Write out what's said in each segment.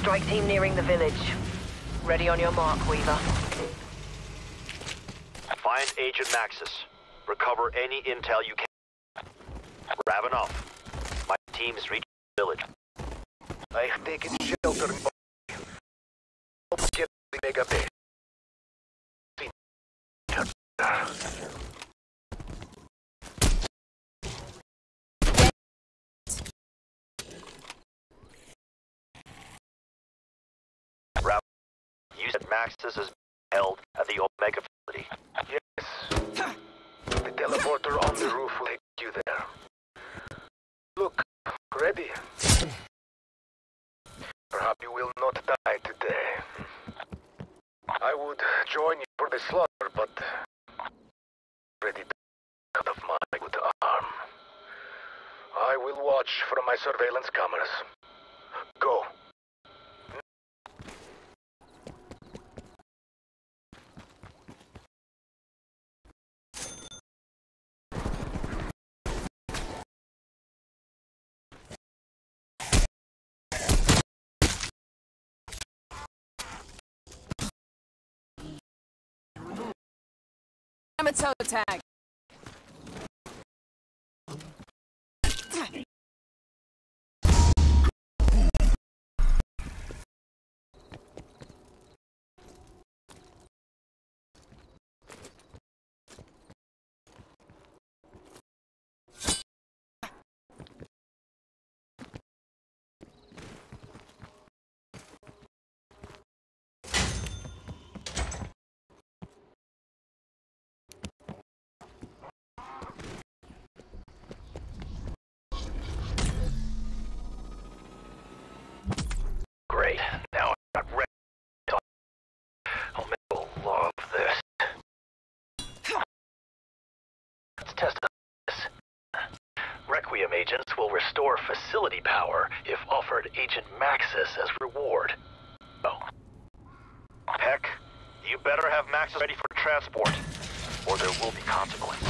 Strike team nearing the village. Ready on your mark, Weaver. Find Agent Maxis. Recover any intel you can. Ravenov. My team is reaching the village. I've taken shelter in get the mega. You said Maxis is held at the Omega facility. Yes. The teleporter on the roof will take you there. Look, ready. Perhaps you will not die today. I would join you for the slaughter, but ready to cut off my good arm. I will watch from my surveillance cameras. Go. I'm a toe tag. Let's test this. Requiem agents will restore facility power if offered Agent Maxis as reward. Oh. Heck, you better have Maxis ready for transport, or there will be consequences.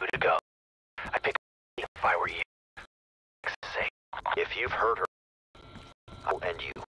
Good to go. I'd pick up if I were you. Say, if you've heard her, oh, I'll end you.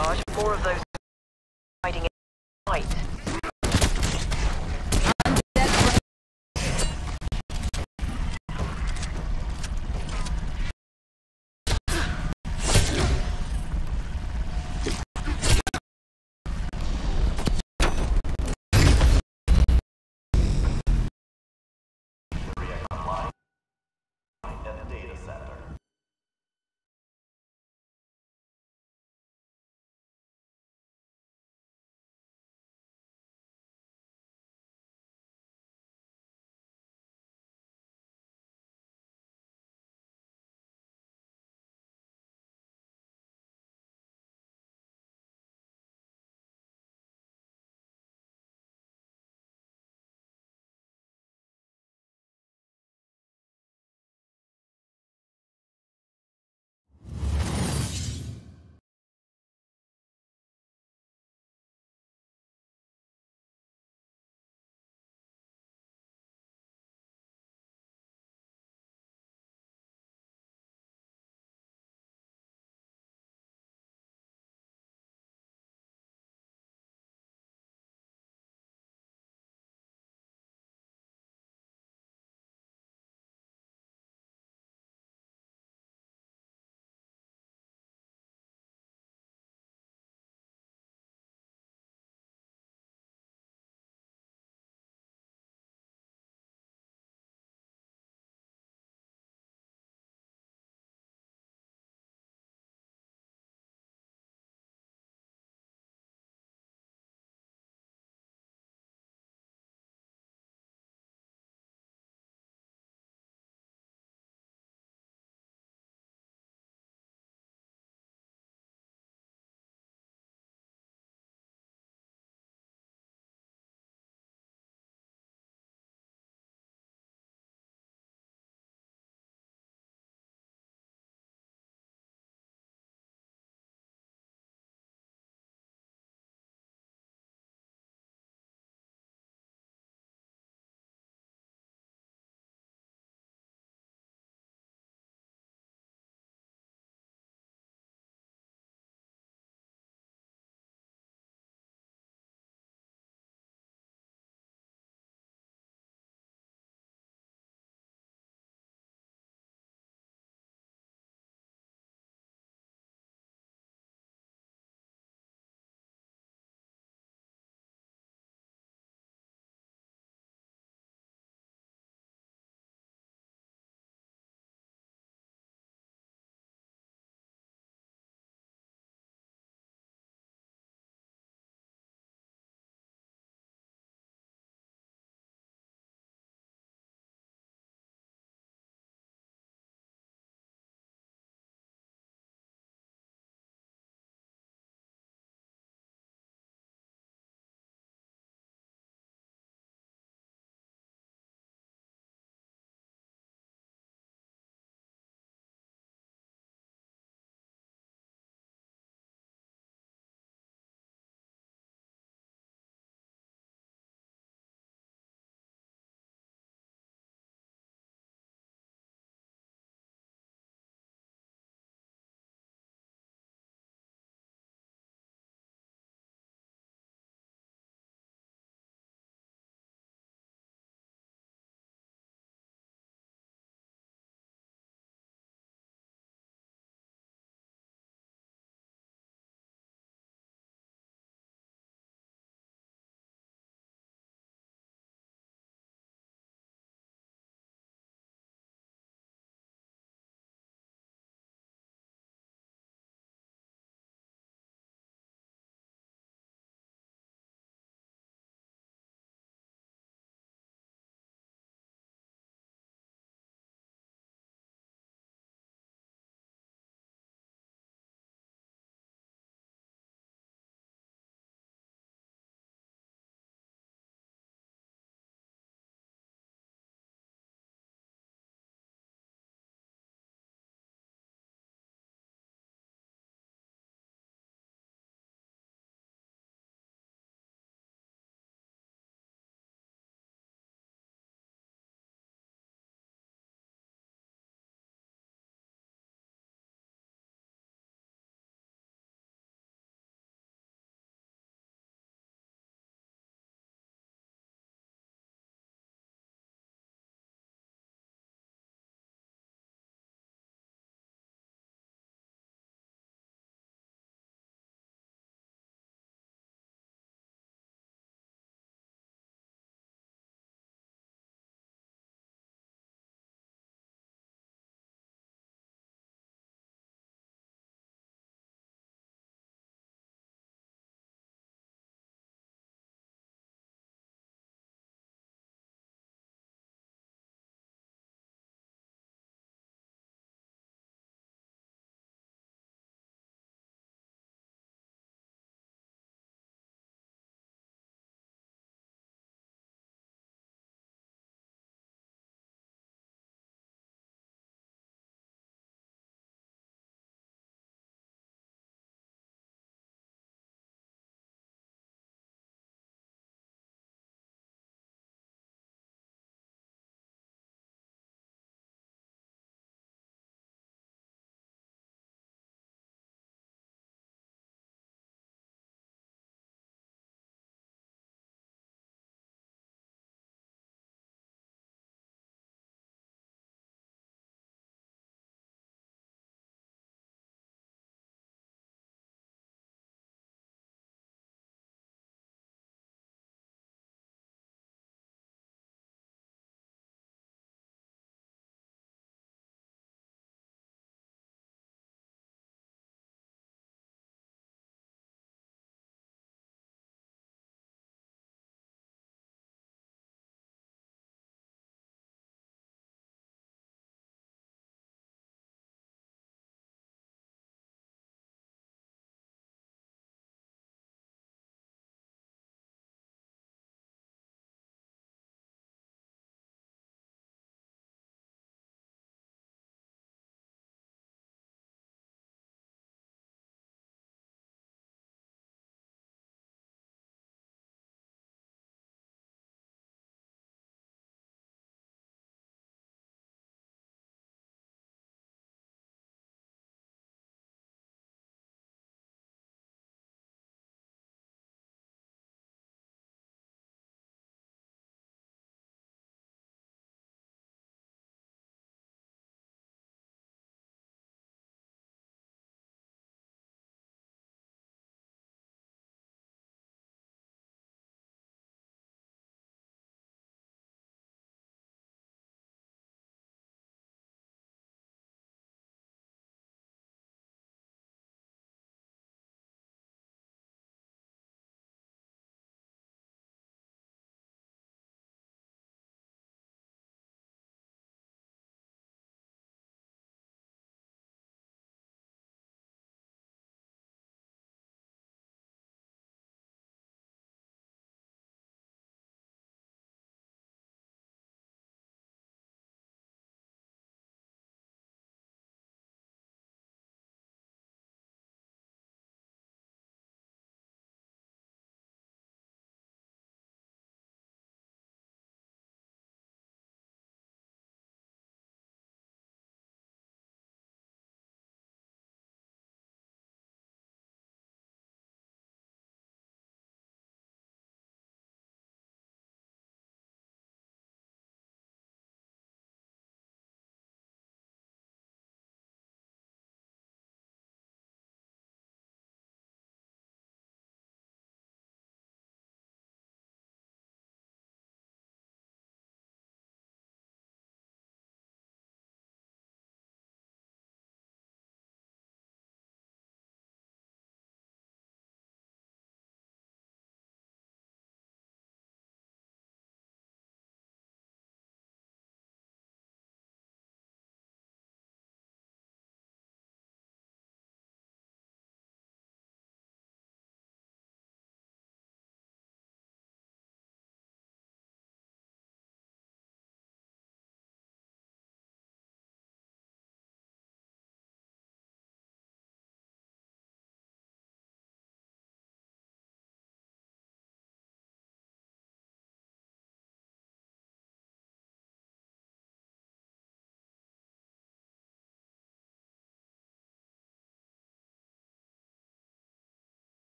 Raj. More of those hiding in light.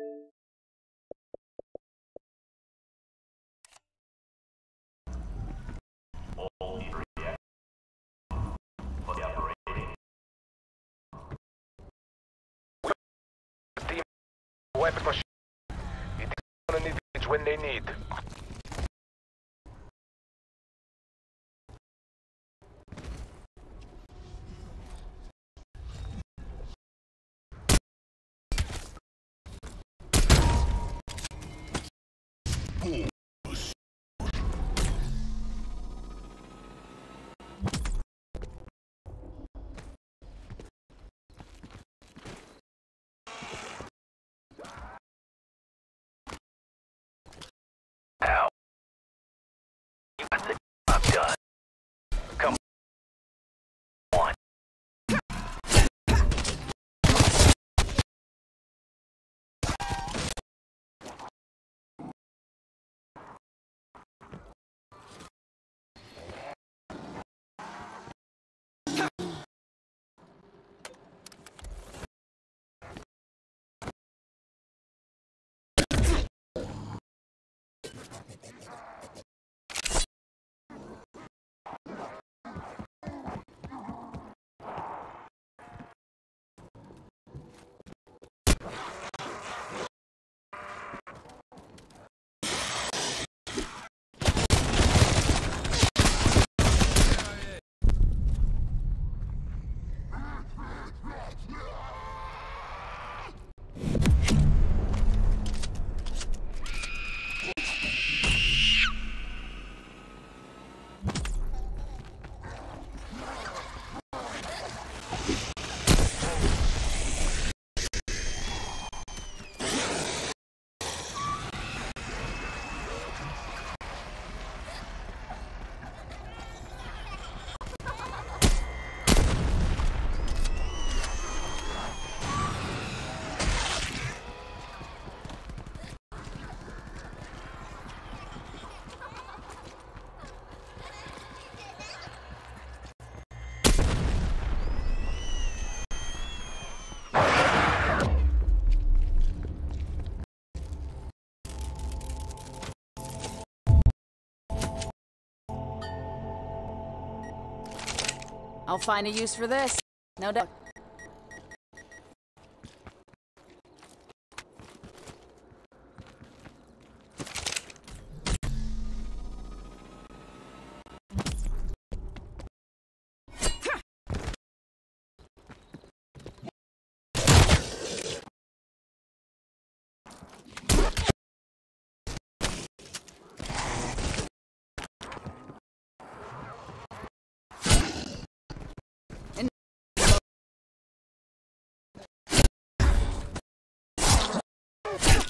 Team weapons machine. It is on an when they need. I'll find a use for this. No doubt. Oh,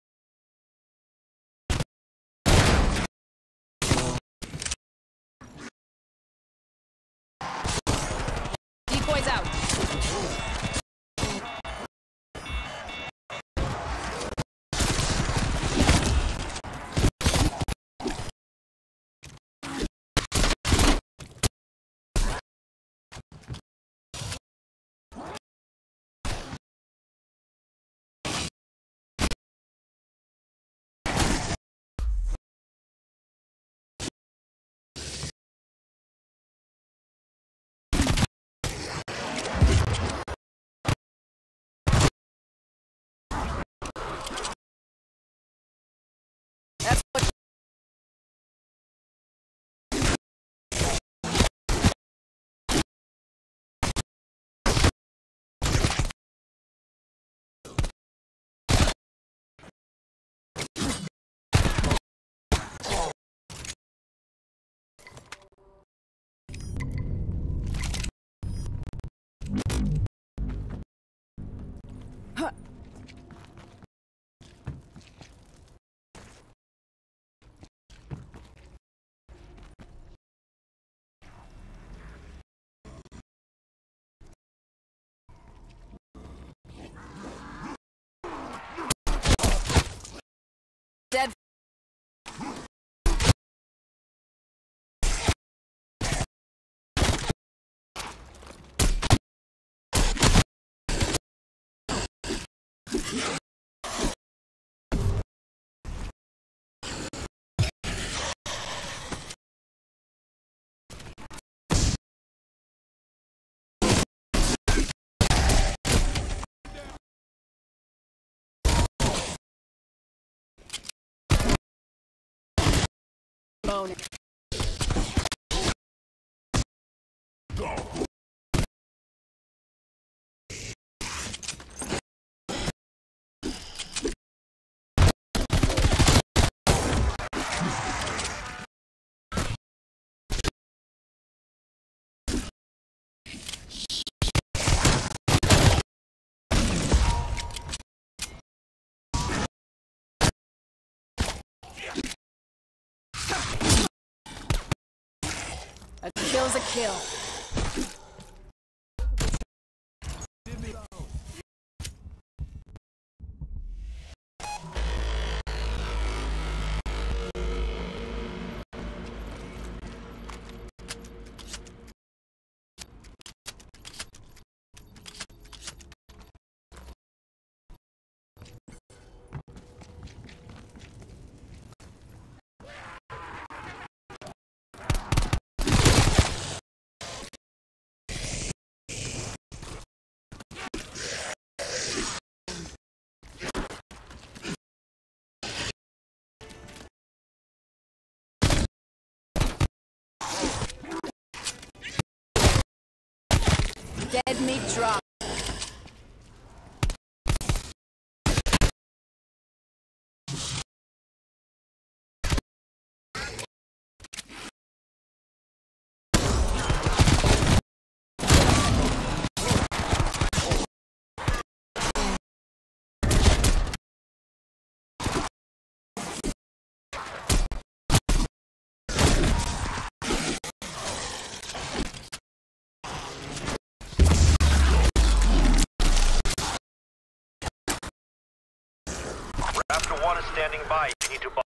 Bone. Kill's a kill. Dead meat drop. 1 is standing by. You need to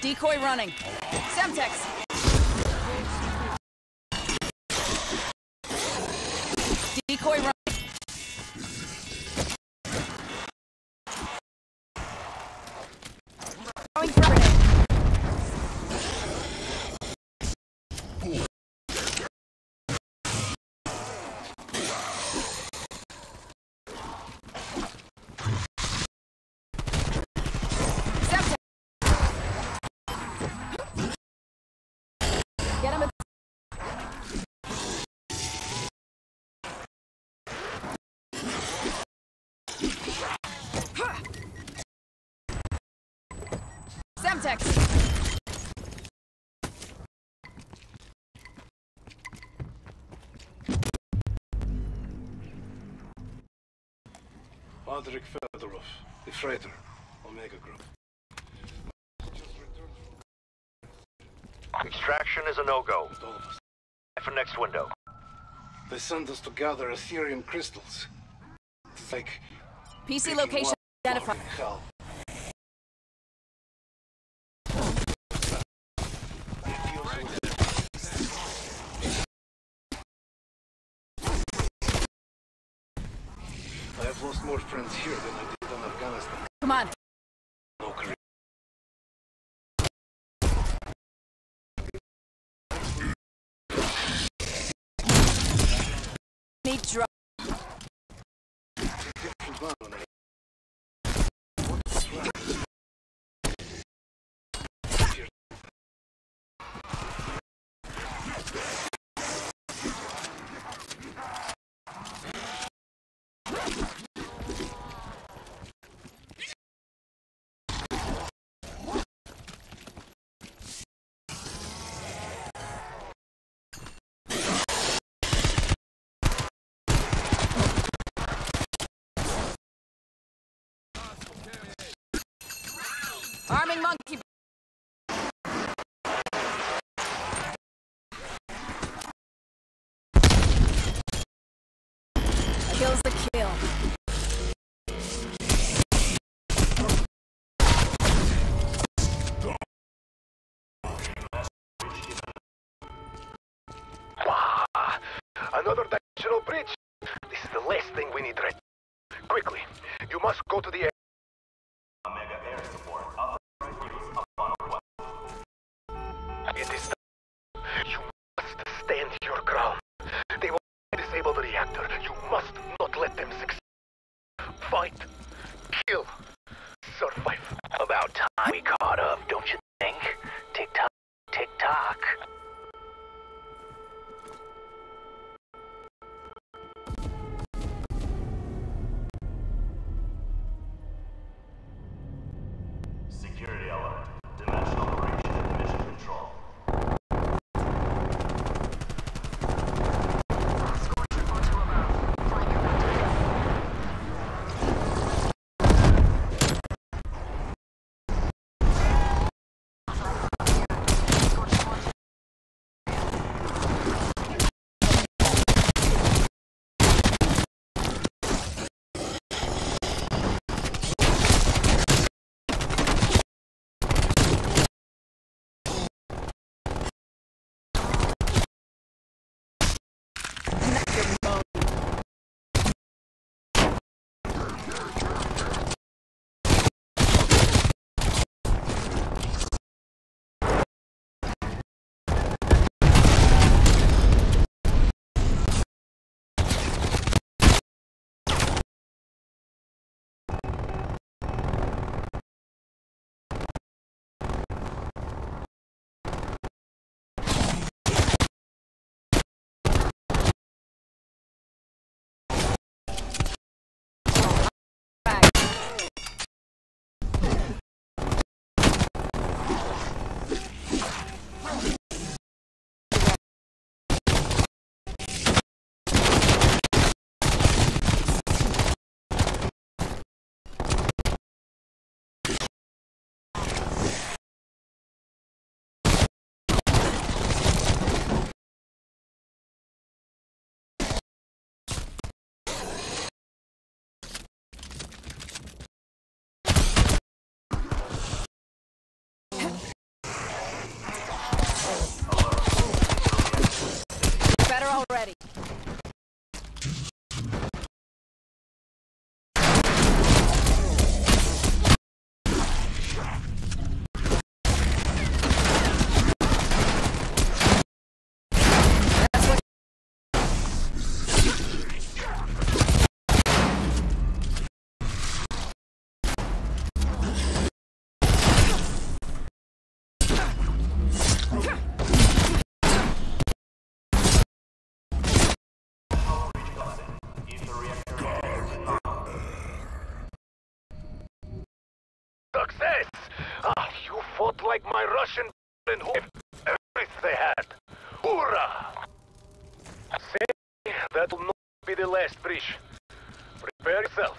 Decoy running. Semtex. Decoy running. Semtex. Roderick Fedorov, the freighter, Omega Group. Extraction is a no-go. With all of. For next window. They sent us to gather Aetherium crystals. It's like PC location identified. in hell. It feels so I have lost more friends here than I did in Afghanistan. Come on. No Korea. Need drop. Arming monkey. Kills the kill. Another dimensional bridge. This is the last thing we need right Quickly, you must go to the air. We caught already. Success! Ah, you fought like my Russian and who everything they had. Hoorah! Say, that will not be the last breach. Prepare yourself.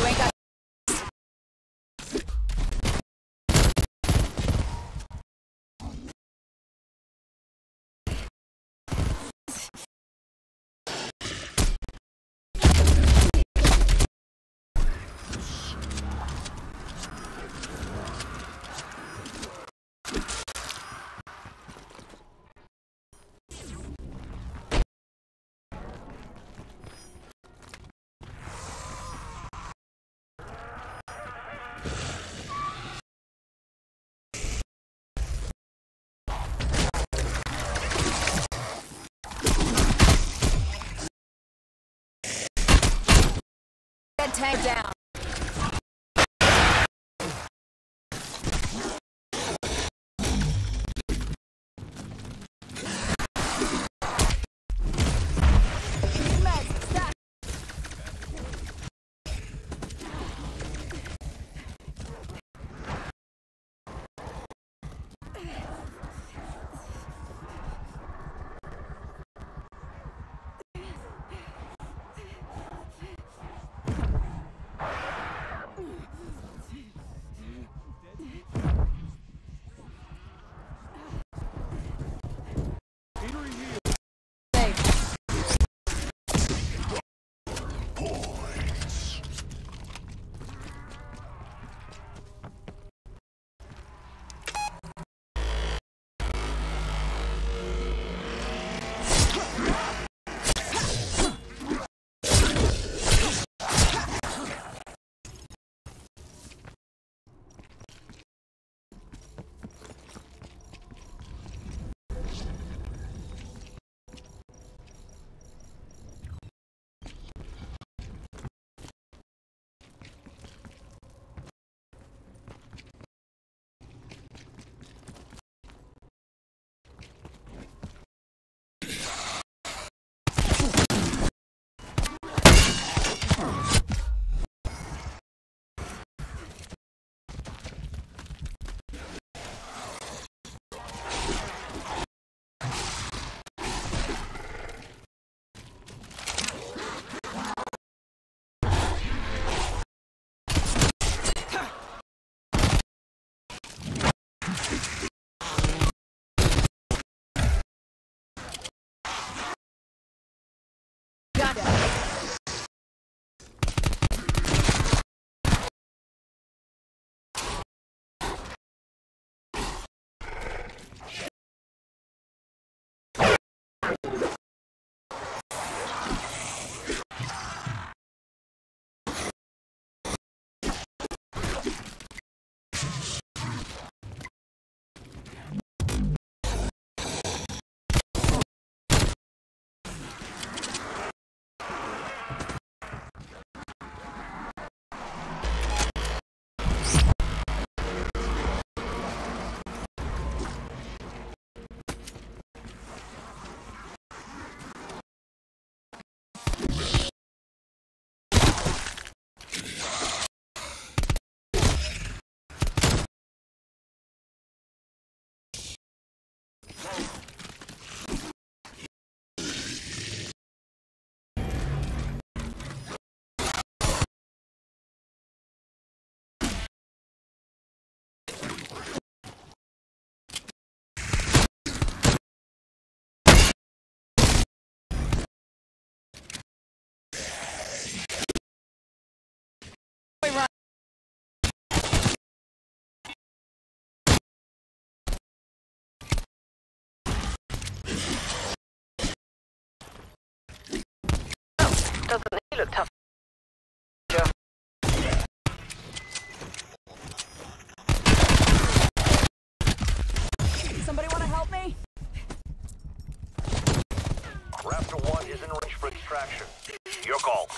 you ain't got that tank down. Meds, Gotcha. Stop. look tough. Joe. Somebody want to help me? Raptor 1 is in range for extraction. Your call.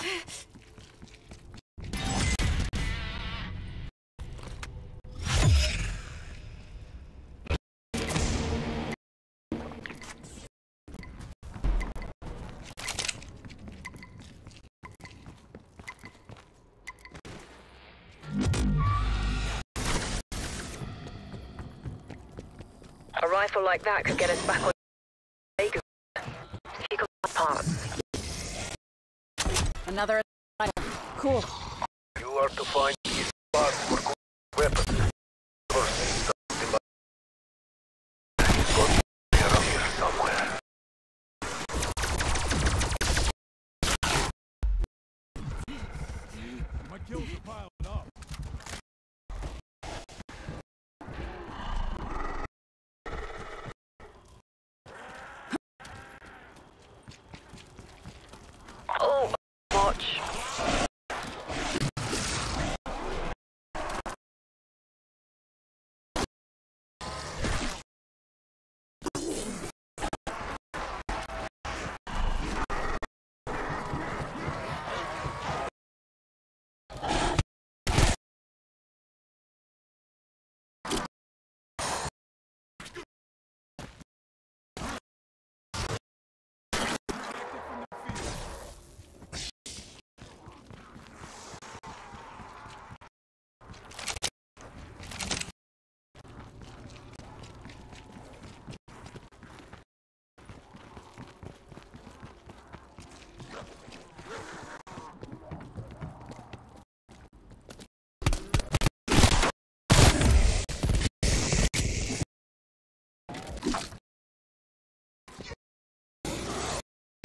A like that could get us back on Vegas. Seek parts. Another item. Cool. You are to find these parts for good weapons. Or something like He's got to be around here somewhere. My kills are piling up. Oh, watch.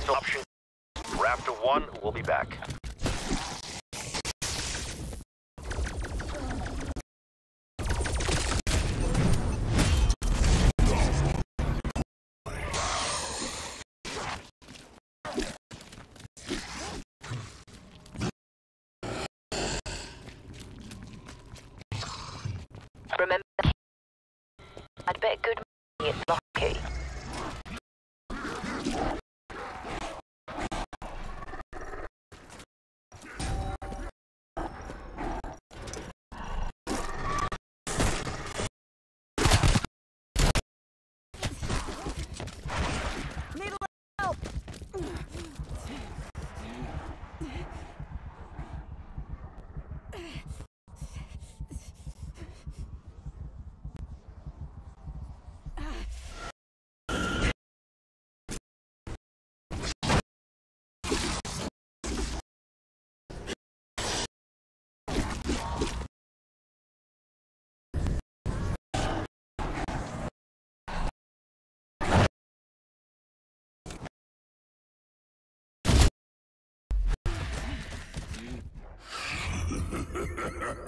Option. Raptor 1 will be back. Remember, I'd bet good money it's lucky. Ha ha ha ha!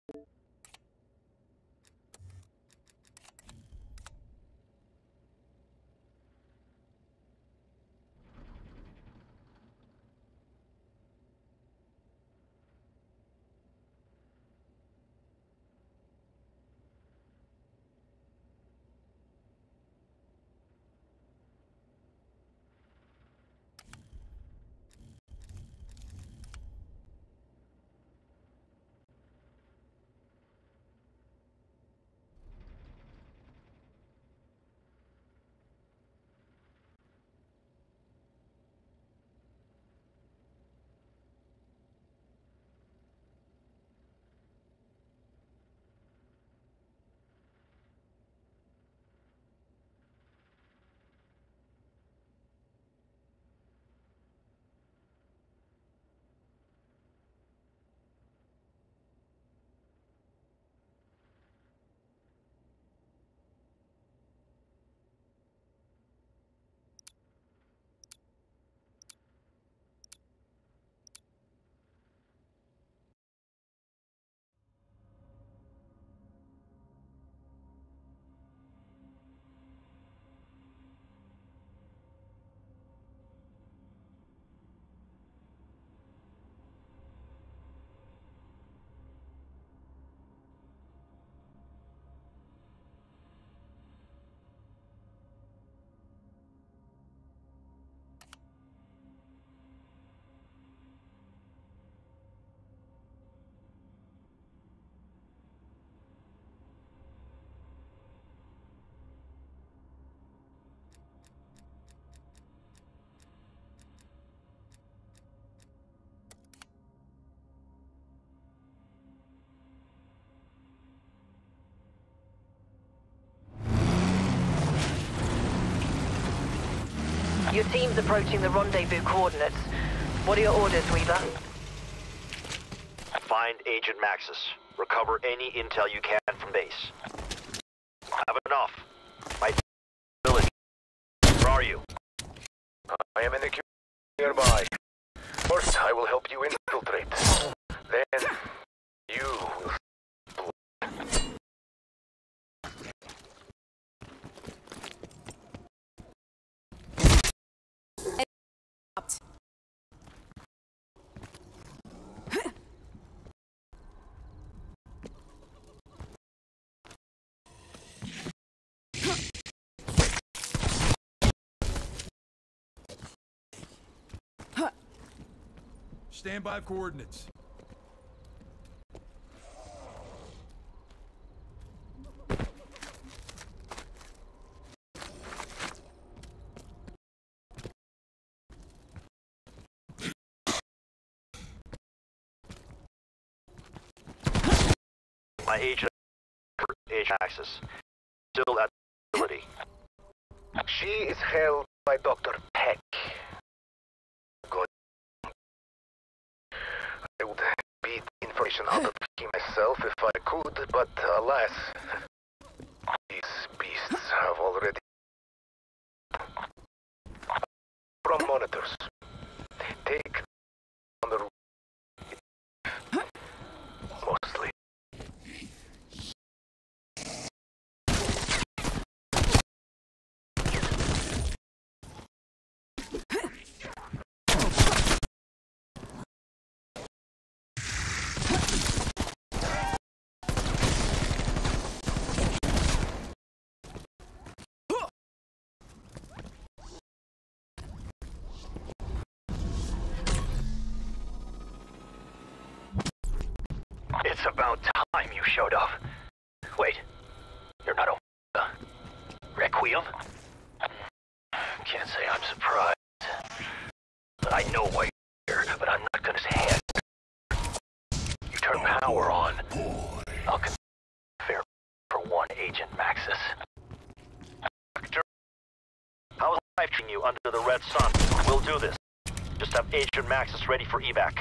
Your team's approaching the rendezvous coordinates. What are your orders, Weaver? Find Agent Maxis. Recover any intel you can from base. Have enough. My village. Where are you? I am in the queue nearby. First, I will help you infiltrate. Then, you will Stand by coordinates. My agent, Agent Maxis. Still at the facility. She is held by Dr. Peck. Good. I would of him myself if I could, but alas, these beasts have already... From monitors. Take on the roof. Mostly. It's about time you showed up. Wait, you're not a uh, Requiem? Can't say I'm surprised. But I know why you're here, but I'm not gonna say it. You turn power on. I'll con- fair for one agent, Maxis. Doctor, how's life treating you under the red sun? We'll do this. Just have Agent Maxis ready for evac.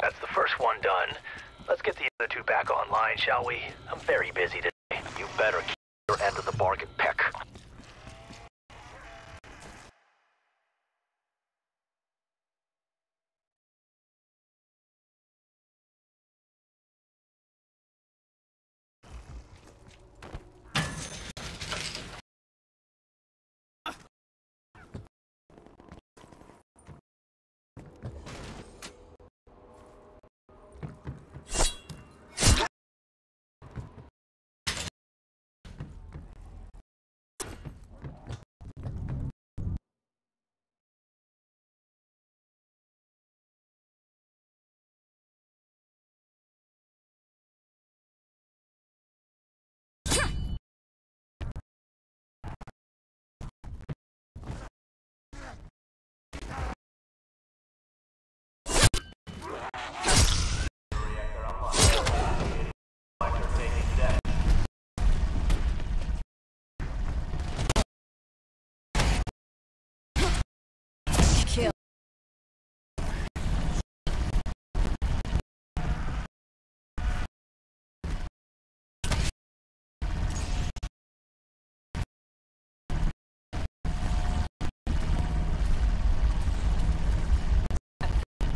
That's the first one done. Let's get the other two back online, shall we? I'm very busy today. You better keep your end of the bargain,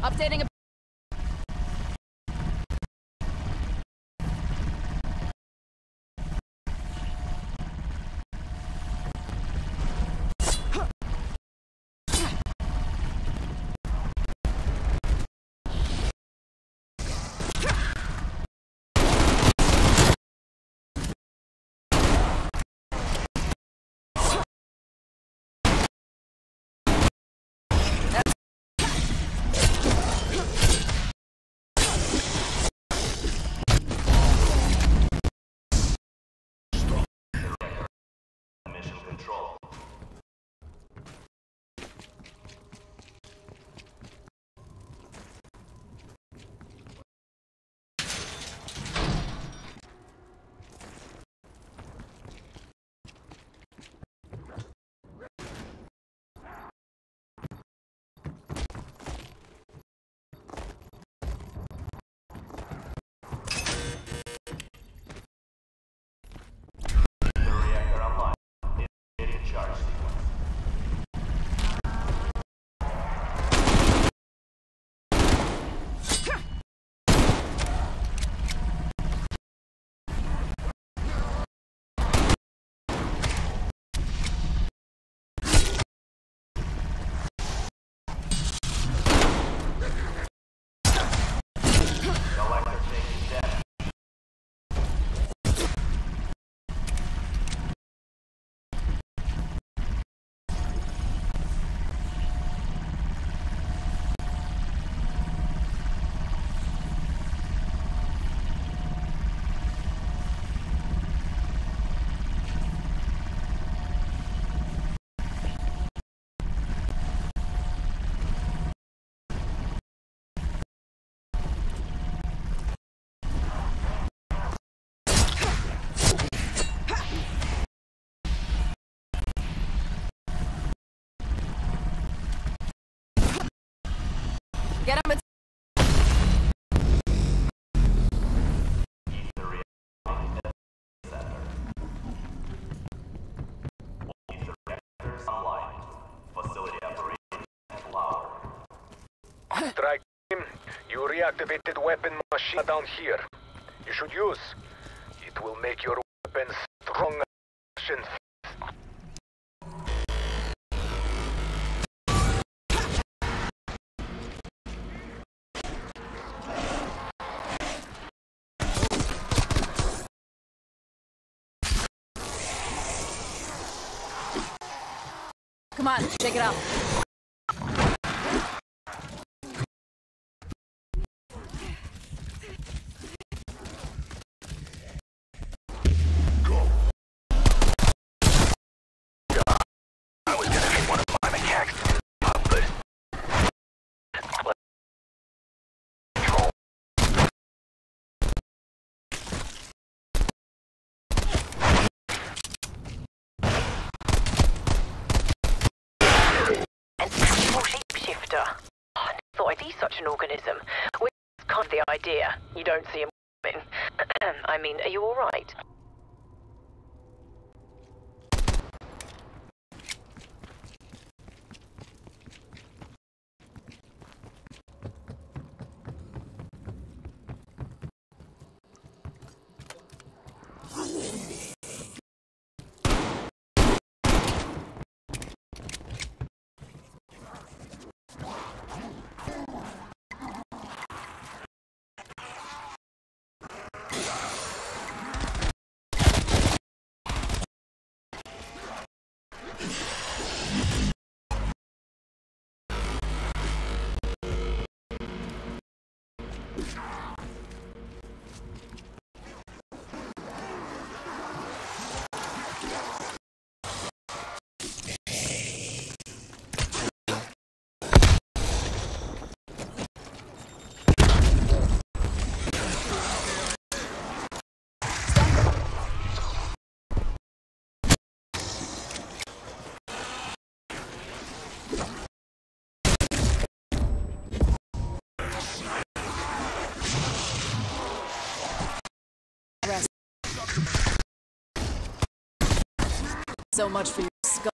Updating control. Aether reactor online. Initiating charge sequence. Collector taking deck. get him. Aether reactor at center. Aether reactors online. Facility operation flower. Strike team, you reactivated weapon machine down here. You should use. It will make your weapons stronger. Come on, check it after. Oh, I thought I'd see such an organism. Which is kind of the idea. You don't see him coming. I mean, are you all right? So much for your skull.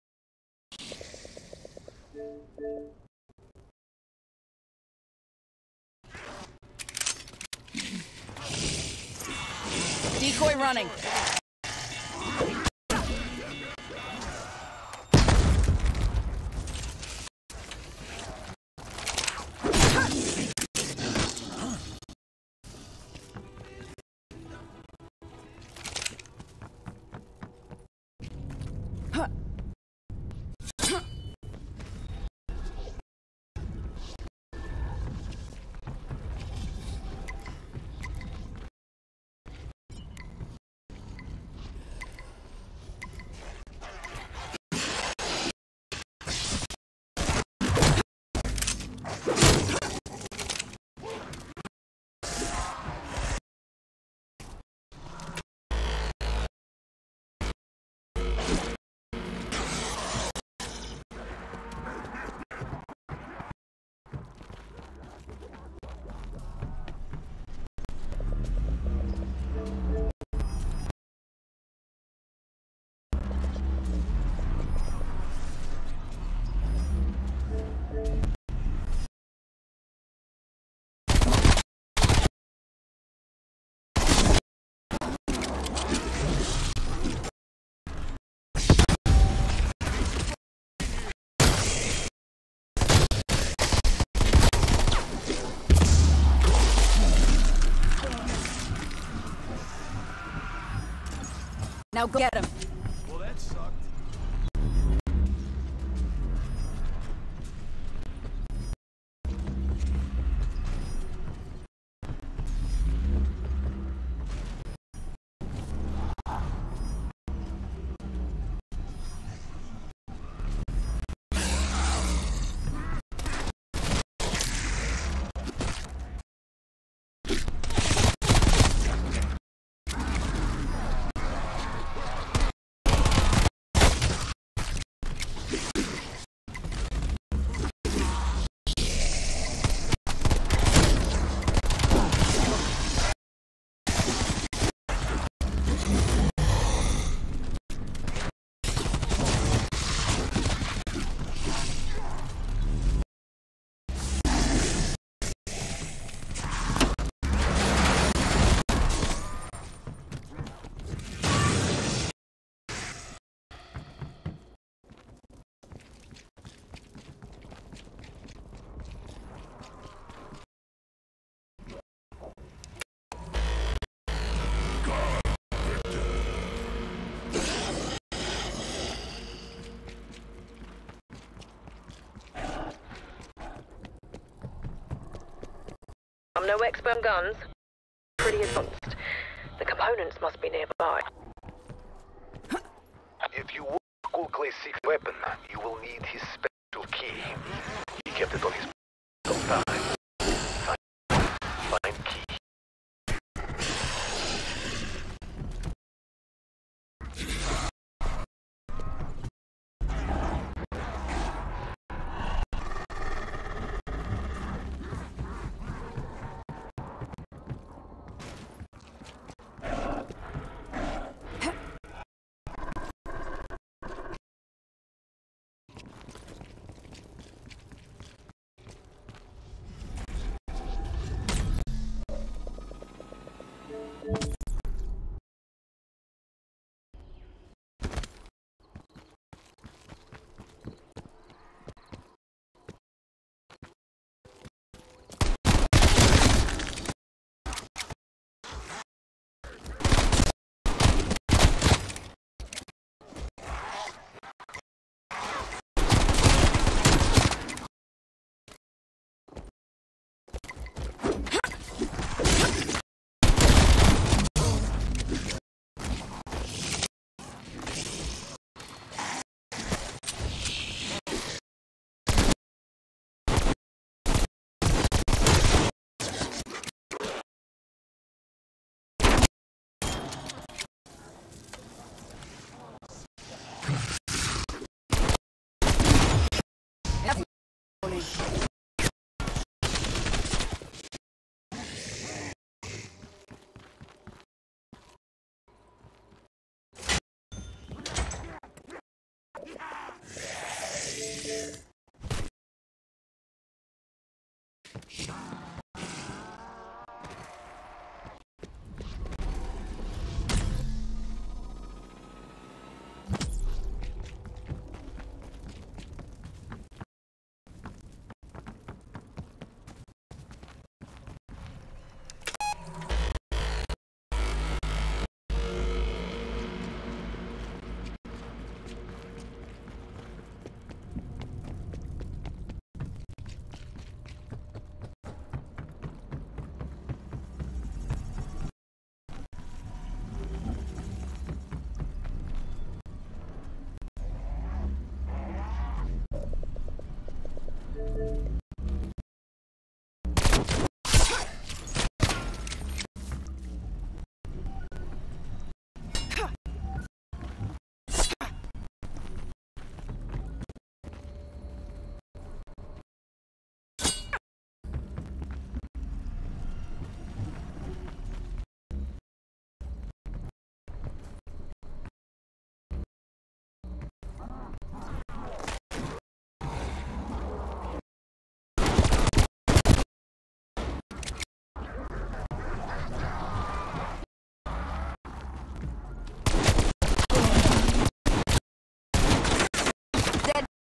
Decoy running. Now go get him. I'm no expert on guns. Pretty advanced. The components must be nearby. If you want Kuhlklay's secret weapon, you will need his special key. He kept it on his 了。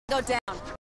Go down.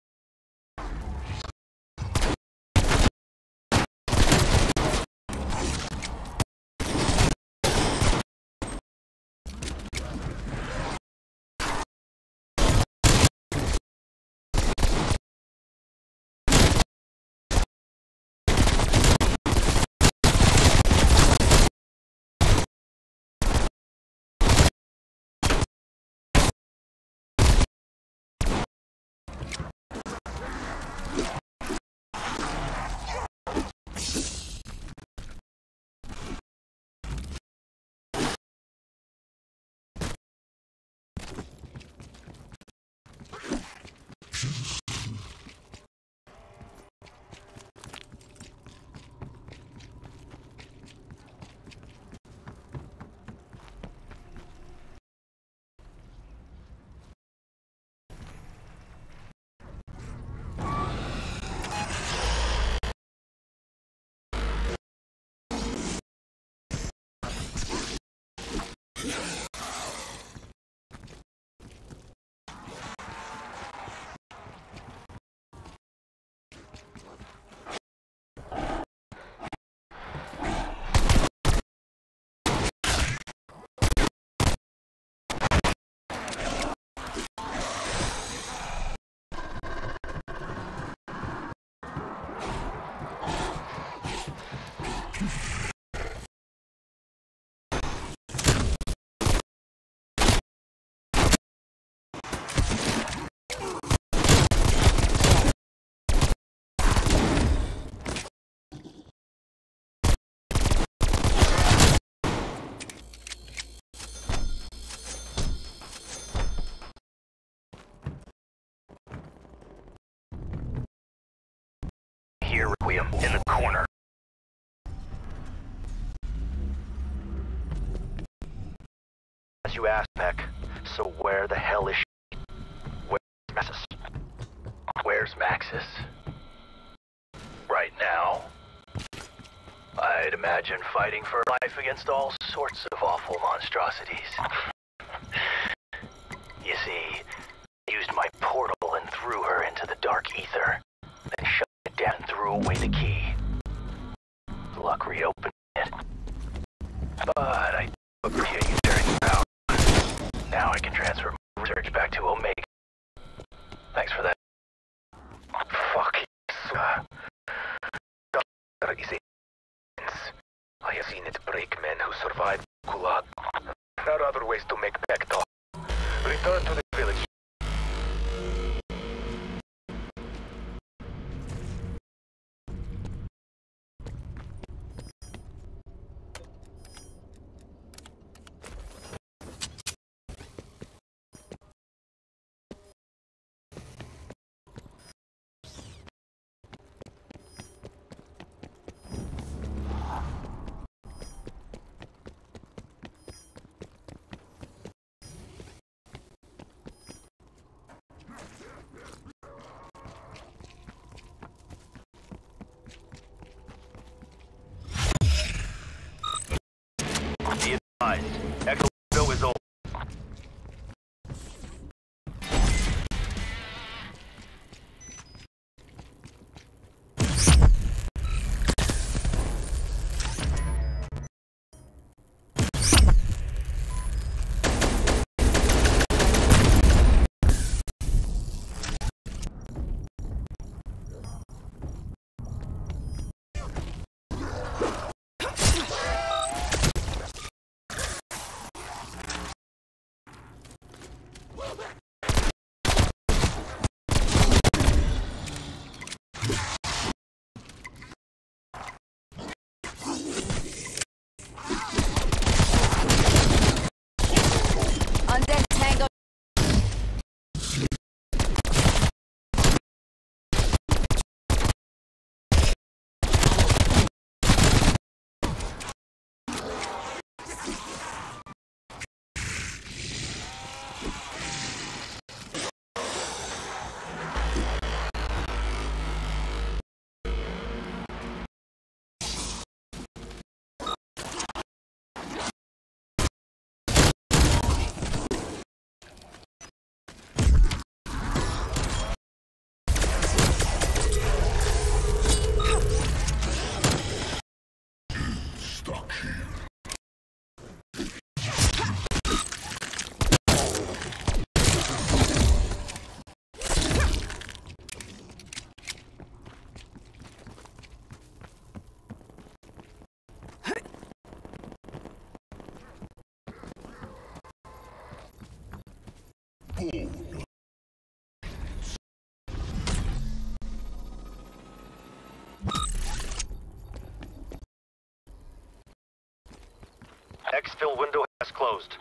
Here, Requiem, in the corner. As you asked, Peck, so where the hell is she? Where's Maxis? Where's Maxis? Right now? I'd imagine fighting for life against all sorts of awful monstrosities. you see, I used my portal and threw her into the dark aether, and threw away the key. Luck reopened it. But I took the key during the power. Now I can transfer my research back to Omega. Thanks for that. Fuck you, is I have seen it break men who survived Gulag. There are other ways to make talk. Return to the advised. Exfil window has closed.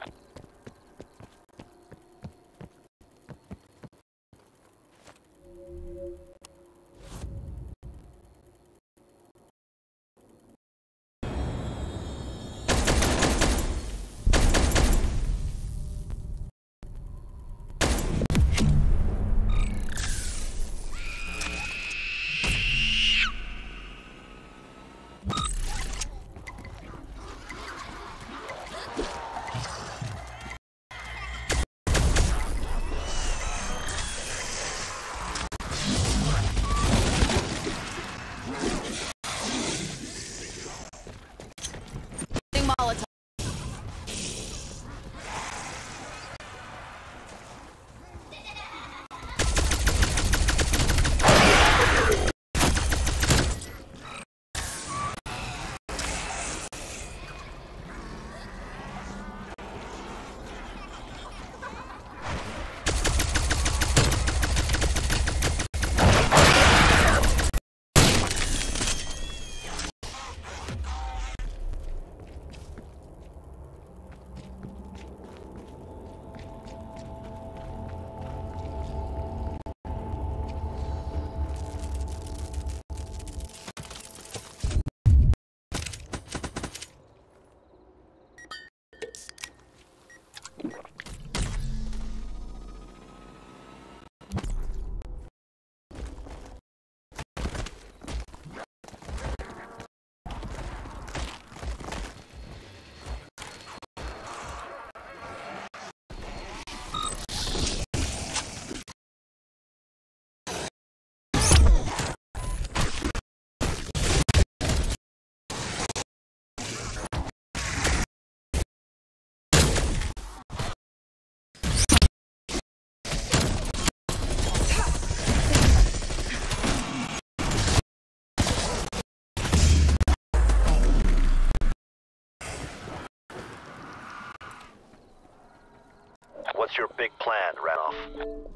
What's your big plan, Ranoff?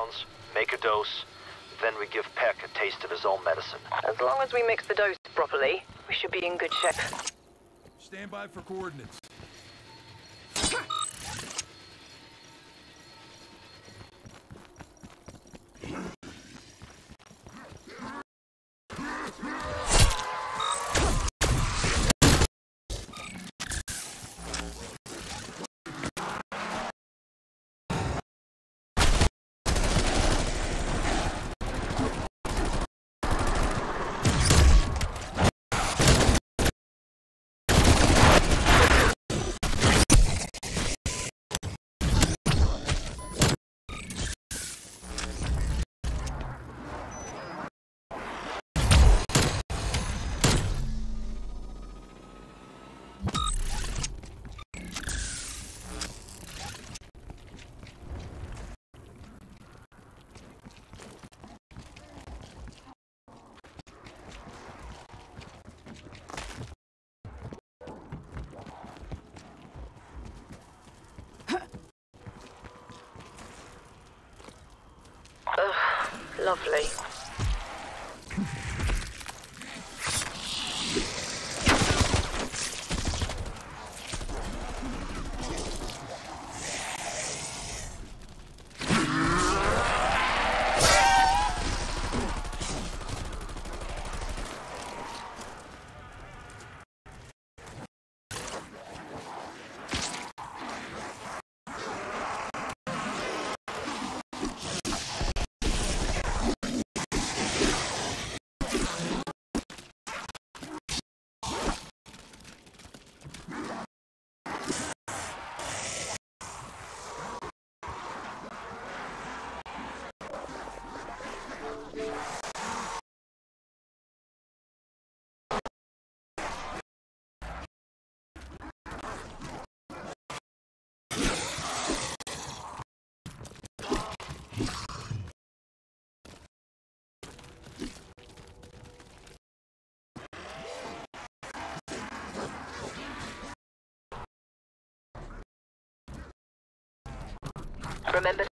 The compounds, make a dose, then we give Peck a taste of his own medicine. As long as we mix the dose properly, we should be in good shape. Stand by for coordinates. Lovely. Remember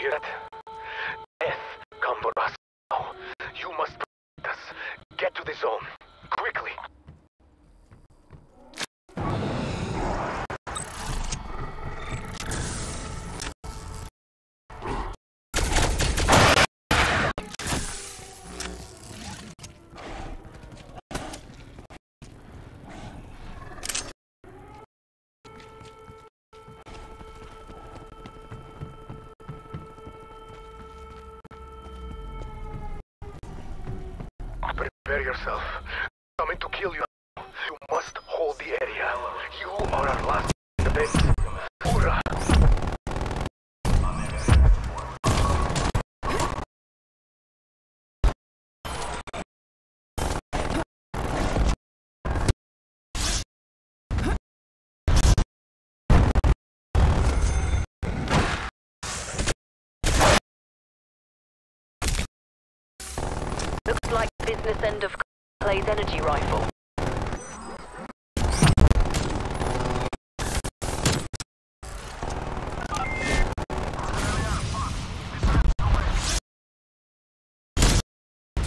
hear that? Death come for us now. You must protect us. Get to the zone. Looks like business end of Kuhlklay's energy rifle.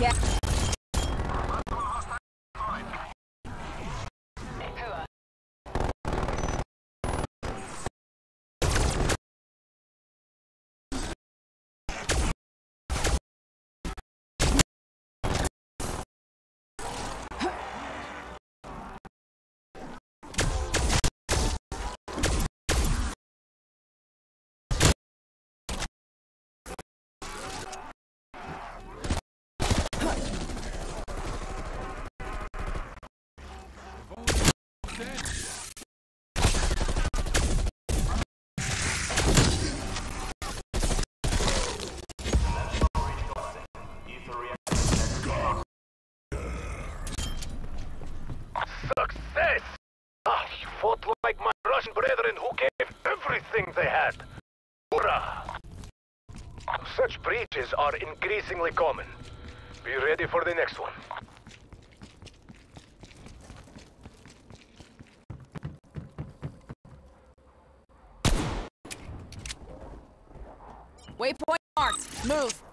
get. Such are increasingly common. Be ready for the next one. Waypoint marked. Move.